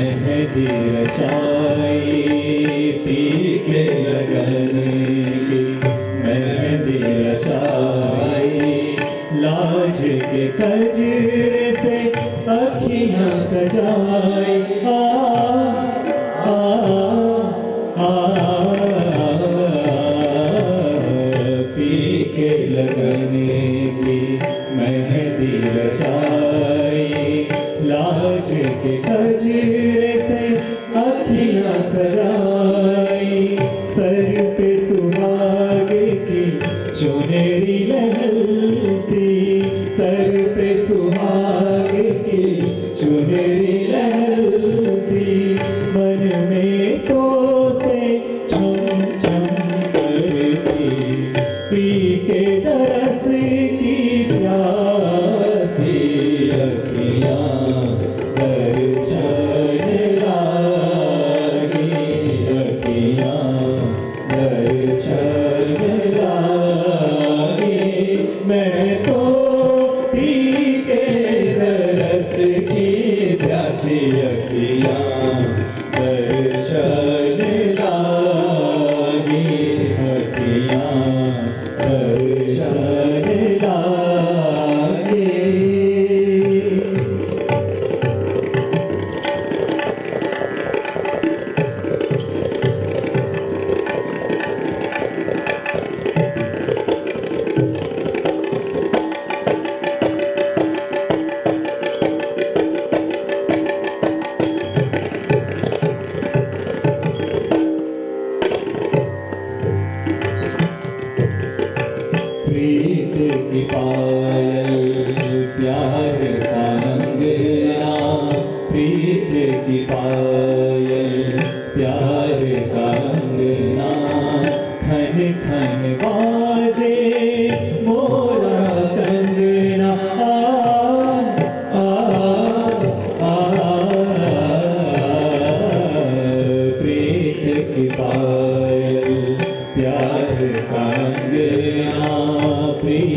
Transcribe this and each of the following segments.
मेहंदी रशाई पीके लगन की मेहंदी रशाई लाज के तजरे से अखियाँ सजाई आ आ आ न पे सुहाग की लहलती सर पे सुहाग की चुनेरी я प्यार का रंगेरा प्रीत की पार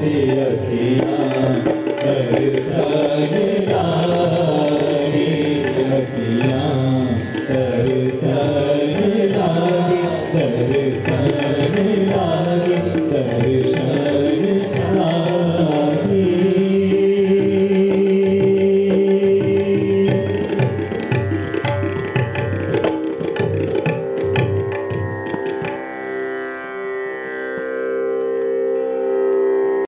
Hare Hare